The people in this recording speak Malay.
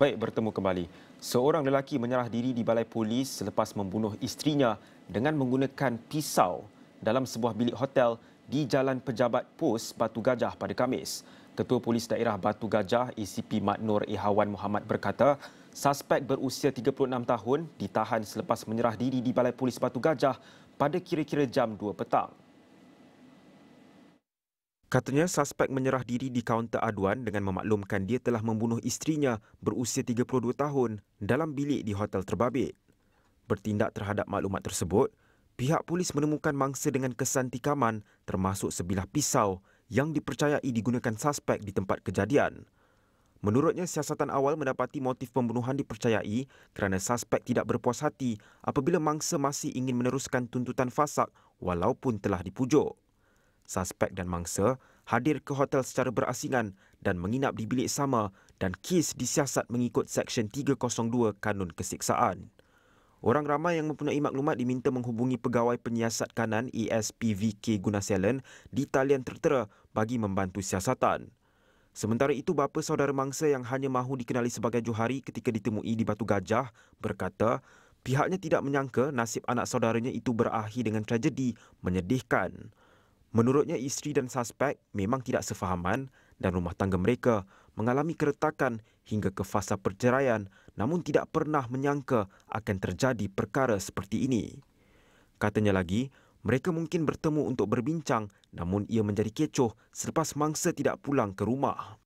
Baik, bertemu kembali. Seorang lelaki menyerah diri di balai polis selepas membunuh isterinya dengan menggunakan pisau dalam sebuah bilik hotel di Jalan Pejabat Pos Batu Gajah pada Kamis. Ketua Polis Daerah Batu Gajah ACP Mat Nur Ihawan Muhammad berkata, suspek berusia 36 tahun ditahan selepas menyerah diri di balai polis Batu Gajah pada kira-kira jam 2 petang. Katanya suspek menyerah diri di kaunter aduan dengan memaklumkan dia telah membunuh isterinya berusia 32 tahun dalam bilik di hotel terbabit. Bertindak terhadap maklumat tersebut, pihak polis menemukan mangsa dengan kesan tikaman termasuk sebilah pisau yang dipercayai digunakan suspek di tempat kejadian. Menurutnya, siasatan awal mendapati motif pembunuhan dipercayai kerana suspek tidak berpuas hati apabila mangsa masih ingin meneruskan tuntutan fasak walaupun telah dipujuk suspek dan mangsa hadir ke hotel secara berasingan dan menginap di bilik sama dan kes disiasat mengikut Seksyen 302 Kanun Kesiksaan. Orang ramai yang mempunyai maklumat diminta menghubungi pegawai penyiasat kanan ESPVK Gunaselen di talian tertera bagi membantu siasatan. Sementara itu, bapa saudara mangsa yang hanya mahu dikenali sebagai Johari ketika ditemui di Batu Gajah berkata pihaknya tidak menyangka nasib anak saudaranya itu berakhir dengan tragedi menyedihkan. Menurutnya, isteri dan suspek memang tidak sefahaman dan rumah tangga mereka mengalami keretakan hingga ke fasa perceraian namun tidak pernah menyangka akan terjadi perkara seperti ini. Katanya lagi, mereka mungkin bertemu untuk berbincang namun ia menjadi kecoh selepas mangsa tidak pulang ke rumah.